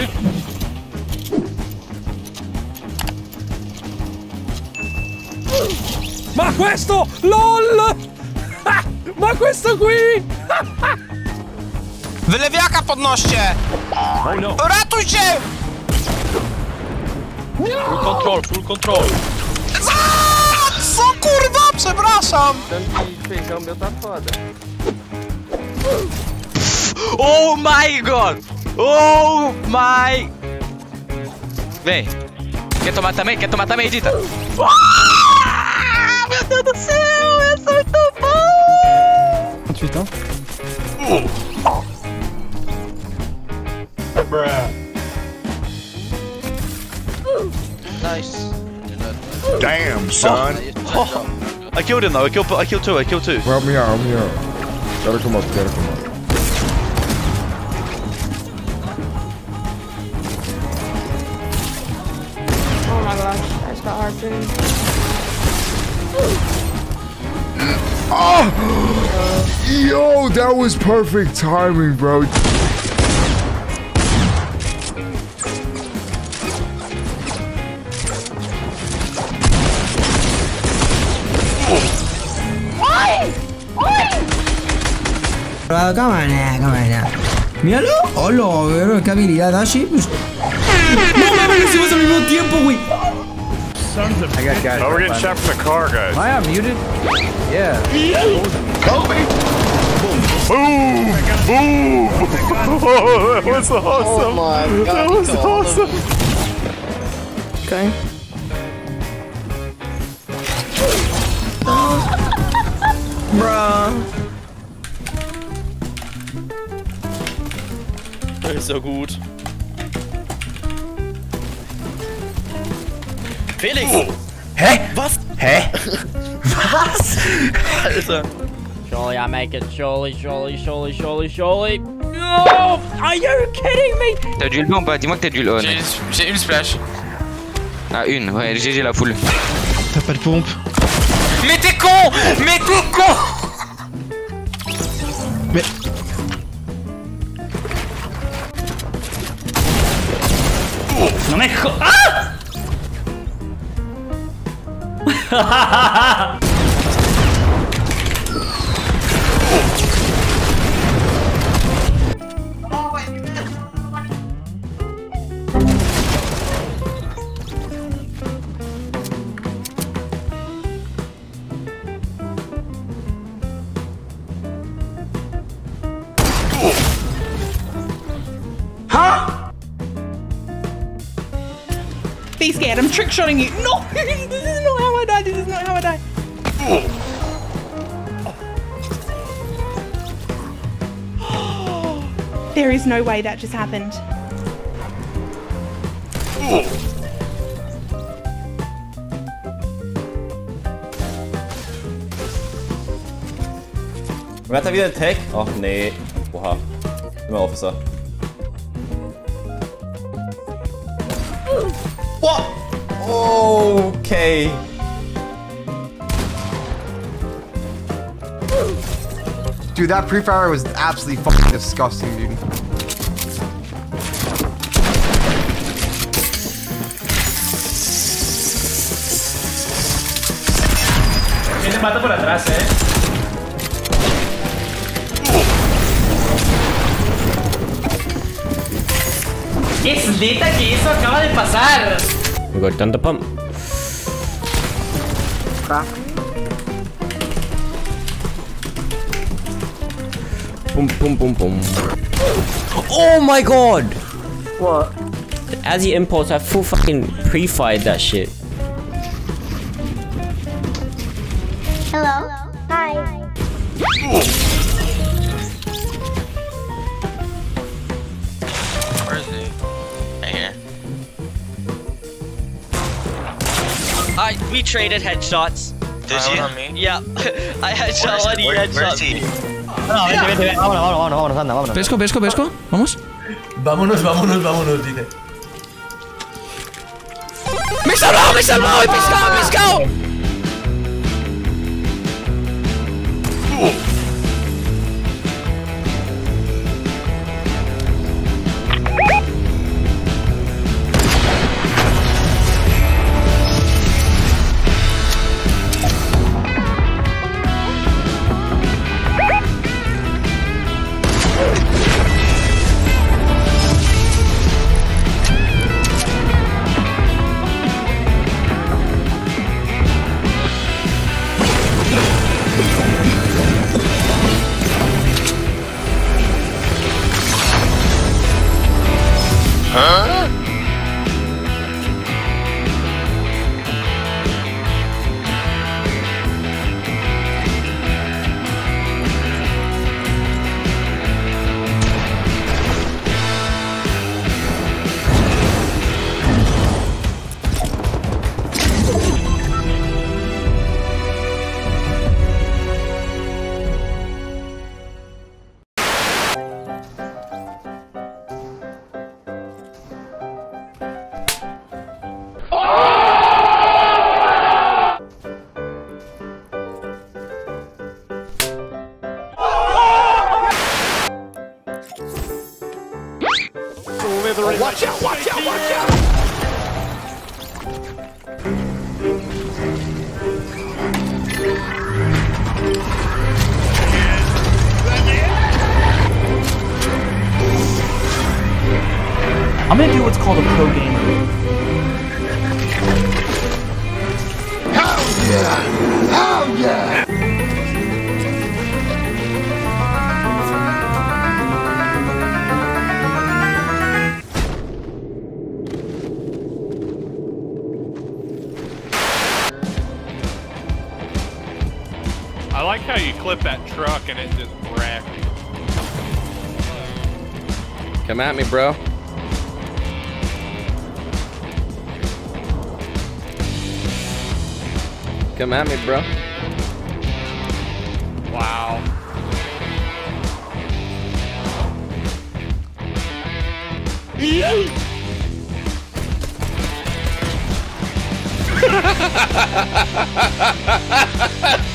sì. Ma questo! LOL! Ah, ma questo qui! Wylewiaka podnoście! Oh no! Ratuj się! Full control, full control. Za! Co kurwa? Przepraszam! Oh my god! Oh my... Vem. Quer tomar também? Quer tomar também, Dita? Ah, meu Deus do céu! Essa é muito bom! 28 ans. Nice. Damn, son. I killed him though. I killed. I killed two. I killed two. Help me out, help me out. Gotta come up, gotta come up. I just got. Yo, that was perfect timing, bro. Pero cámara, cámara. Míralo. Hola, ver qué habilidad ¿ah? Dashi. Pues... No mames, lo hicimos al mismo tiempo, güey. I got guys. Oh, we're getting shot from the car, guys. Am I muted? Yeah. Kobe. Boom! Boom! Oh, that was oh awesome. my god. That was awesome. Okay. Bruh. Das ist so gut. Felix! Hä? Was? Hä? Was? Alter. Surely I make it. Surely, surely, surely, surely, surely. No! Are you kidding me? T'as du le ou pas Dis-moi que t'as du le J'ai j'ai une splash. Ah, une, ouais, GG la foule. T'as pas de pompe. Mais t'es con Mais t'es con Mais. No me jo- ¡Ah! Huh, be scared, I'm trick shotting you. No! this is not die, this is not how I die. There is no way that just happened. Vänta, vi har en tech. Ach nee. Oha. Immer Officer. What? Okay. Dude, that pre-fire was absolutely fucking disgusting, dude. Viene mata por atrás, eh. Es neta que eso acaba de pasar. We got done the pump. Boom, boom, boom, boom. Oh my god! What? As the impulse, I full fucking pre-fired that shit. Hello. Hi. Where is he? Right here. I we traded headshots. Did you? on me. Yeah, I headshot one, he Where, headshot where's he? No, vente, vente, vente. Vámonos, vámonos, vámonos, anda, vámonos. Pesco, pesco, pesco. Vamos. Vámonos, vámonos, vámonos, dice. ¡Me he salvado, me he salvado! ¡He pescado, he pescado! Watch I'm gonna do what's called a pro gamer. Move. Oh yeah. How yeah. I like how you clip that truck and it just wrecked. Come at me, bro. Come at me, bro. Wow.